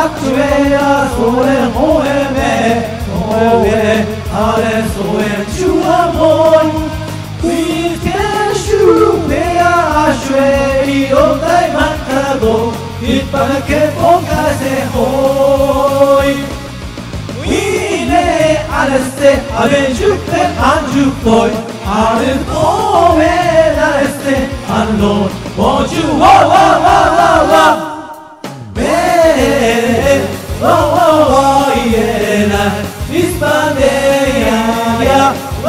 百円やそれほえめほえあれそれちゅわもい Queen Cashew Pea Ajoelho Dai Macado E para que poucas erroi Ine Aleste Avenjupe Anjupoi Arifome Aleste Anon Bonjour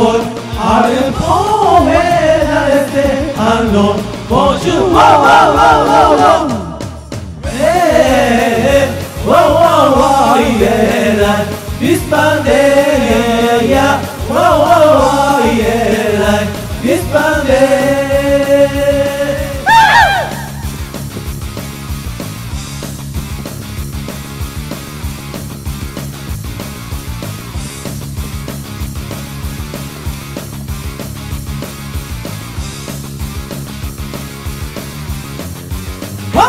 anjukor are pove aleste allo boju wa wa wa wa wa Eh wa wa wa yela bispande ya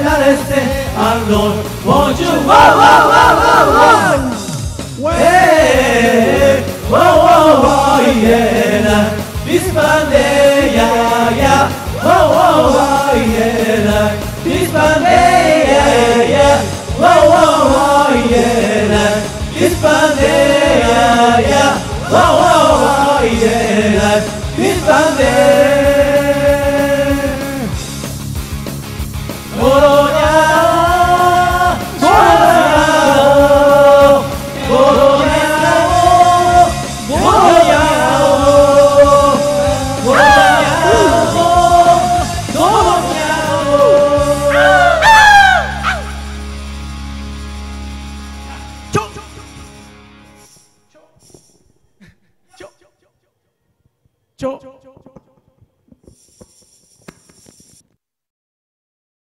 anjupoi Arin poe aleste ano wojuwo Wile aleste avenjupe anjupoi Arin poe aleste ano wojuwo wa wa wa wa Hey, wa wa wa yeah, wa wa yeah, ya, wa wa wa yeah, bispande ya ya, wa wa wa yeah, bispande. Coronia, 九九九九